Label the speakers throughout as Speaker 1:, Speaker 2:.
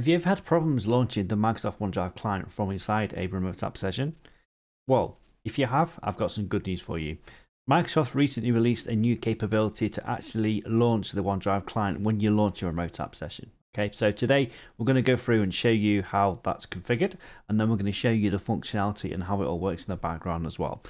Speaker 1: Have you ever had problems launching the Microsoft OneDrive client from inside a remote app session? Well, if you have, I've got some good news for you. Microsoft recently released a new capability to actually launch the OneDrive client when you launch your remote app session. Okay, so today we're going to go through and show you how that's configured, and then we're going to show you the functionality and how it all works in the background as well.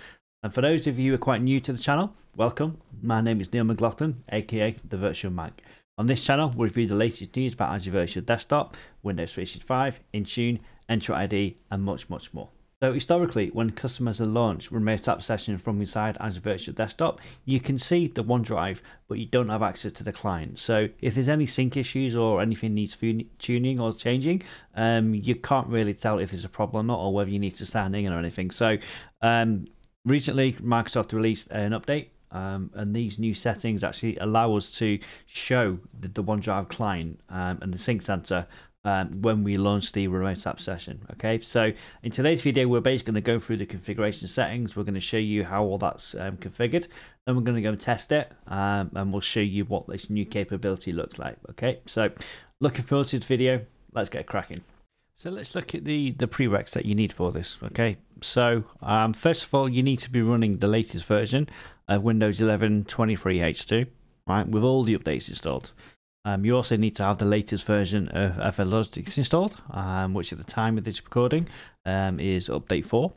Speaker 1: And for those of you who are quite new to the channel, welcome. My name is Neil McLoughlin, aka The Virtual Mac. On this channel, we review the latest news about Azure Virtual Desktop, Windows 365, Intune, Entra ID, and much, much more. So historically, when customers have launched remote app session from inside Azure Virtual Desktop, you can see the OneDrive, but you don't have access to the client. So if there's any sync issues or anything needs tuning or changing, um, you can't really tell if there's a problem or not, or whether you need to stand in or anything. So um, recently, Microsoft released an update um, and these new settings actually allow us to show the, the OneDrive client um, and the Sync Center um, when we launch the remote app session. Okay, so in today's video, we're basically going to go through the configuration settings. We're going to show you how all that's um, configured. Then we're going to go and test it, um, and we'll show you what this new capability looks like. Okay, so looking forward to the video. Let's get cracking. So let's look at the, the prereqs that you need for this. Okay, so um, first of all, you need to be running the latest version of Windows 11 23H2, right, with all the updates installed. Um, you also need to have the latest version of FSLogix installed, um, which at the time of this recording um, is update 4.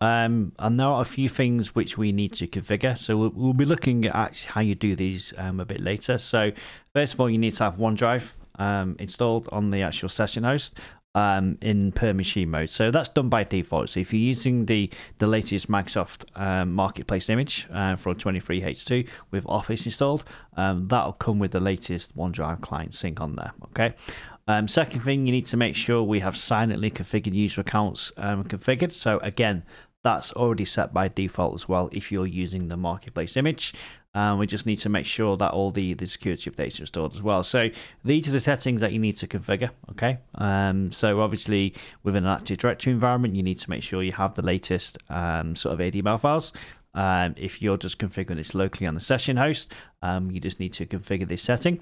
Speaker 1: Um, and there are a few things which we need to configure. So we'll, we'll be looking at how you do these um, a bit later. So first of all, you need to have OneDrive um, installed on the actual session host um, in per machine mode. So that's done by default. So if you're using the, the latest Microsoft um, Marketplace image uh, for 23H2 with Office installed, um, that'll come with the latest OneDrive client sync on there. Okay. Um, second thing, you need to make sure we have silently configured user accounts um, configured. So again, that's already set by default as well if you're using the marketplace image and we just need to make sure that all the, the security updates are stored as well. So these are the settings that you need to configure, okay? Um, so obviously within an Active Directory environment, you need to make sure you have the latest um, sort of ADML files. Um, if you're just configuring this locally on the session host, um, you just need to configure this setting.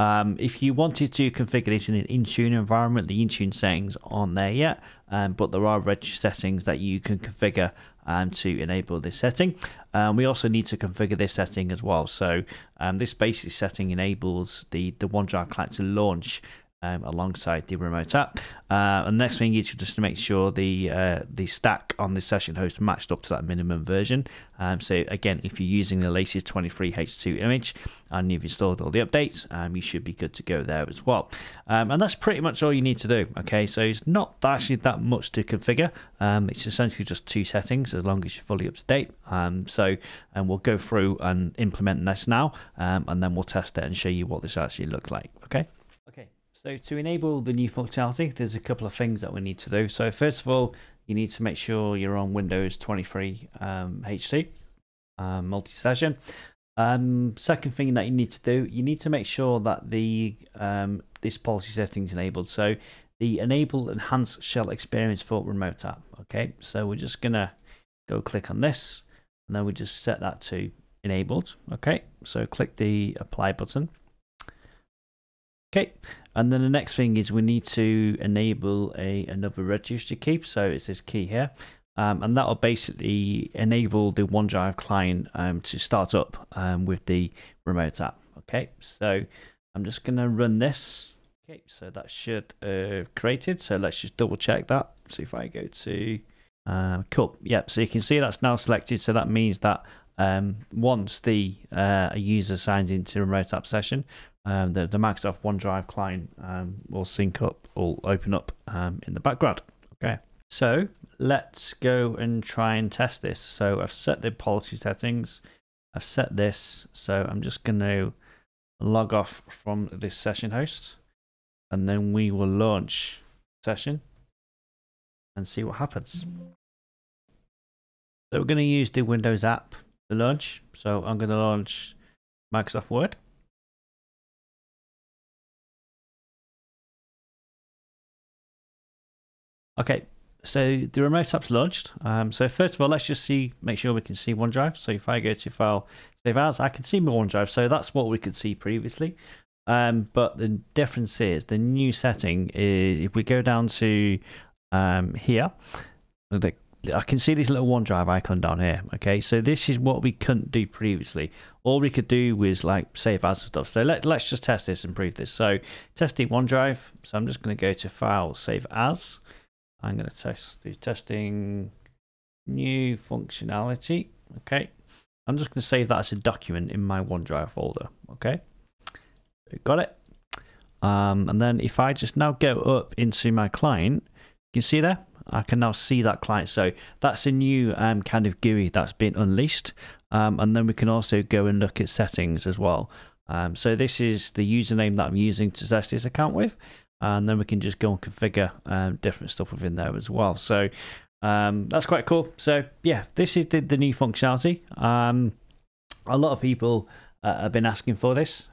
Speaker 1: Um, if you wanted to configure this in an Intune environment, the Intune settings aren't there yet, um, but there are reg settings that you can configure um, to enable this setting. Um, we also need to configure this setting as well. So um, this basic setting enables the, the OneDrive client to launch um, alongside the remote app. Uh, and next thing is just to make sure the uh, the stack on the session host matched up to that minimum version. Um, so again, if you're using the latest 23H2 image and you've installed all the updates, um, you should be good to go there as well. Um, and that's pretty much all you need to do. Okay, so it's not actually that much to configure. Um, it's essentially just two settings as long as you're fully up to date. Um, so and we'll go through and implement this now, and then we'll test it and show you what this actually looks like. Okay. So to enable the new functionality, there's a couple of things that we need to do. So first of all, you need to make sure you're on Windows 23 um, HC um, multi-session. Um, second thing that you need to do, you need to make sure that the um, this policy settings enabled. So the enable enhanced shell experience for remote app. Okay, so we're just gonna go click on this, and then we just set that to enabled. Okay, so click the apply button. Okay, and then the next thing is we need to enable a another register key. So it's this key here. Um, and that'll basically enable the OneDrive client um, to start up um, with the remote app. Okay, so I'm just going to run this. Okay, so that should uh, created. So let's just double check that. So if I go to uh, cool, yep. So you can see that's now selected. So that means that um, once the uh, user signs into remote app session, um, the, the Microsoft OneDrive client um, will sync up or open up um, in the background. Okay, so let's go and try and test this. So I've set the policy settings, I've set this, so I'm just going to log off from this session host and then we will launch session and see what happens. So we're going to use the Windows app to launch. So I'm going to launch Microsoft Word. Okay, so the remote app's launched. Um, so first of all, let's just see, make sure we can see OneDrive. So if I go to File, Save As, I can see my OneDrive. So that's what we could see previously. Um, but the difference is the new setting is if we go down to um, here, I can see this little OneDrive icon down here. Okay, so this is what we couldn't do previously. All we could do was like save as and stuff. So let, let's just test this and prove this. So testing OneDrive. So I'm just going to go to File, Save As. I'm going to test the testing new functionality. Okay, I'm just going to save that as a document in my OneDrive folder. Okay, got it. Um, and then if I just now go up into my client, you can see there I can now see that client. So that's a new um, kind of GUI that's been unleashed. Um, and then we can also go and look at settings as well. Um, so this is the username that I'm using to test this account with. And then we can just go and configure um, different stuff within there as well. So um, that's quite cool. So yeah, this is the, the new functionality. Um, a lot of people uh, have been asking for this.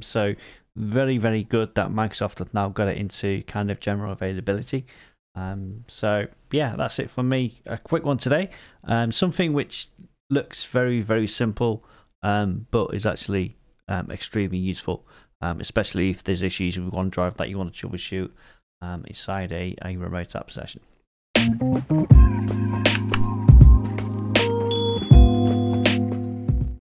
Speaker 1: so very, very good that Microsoft have now got it into kind of general availability. Um, so yeah, that's it for me. A quick one today. Um, something which looks very very simple, um, but is actually um, extremely useful, um, especially if there's issues with OneDrive that you want to troubleshoot um, inside a, a remote app session.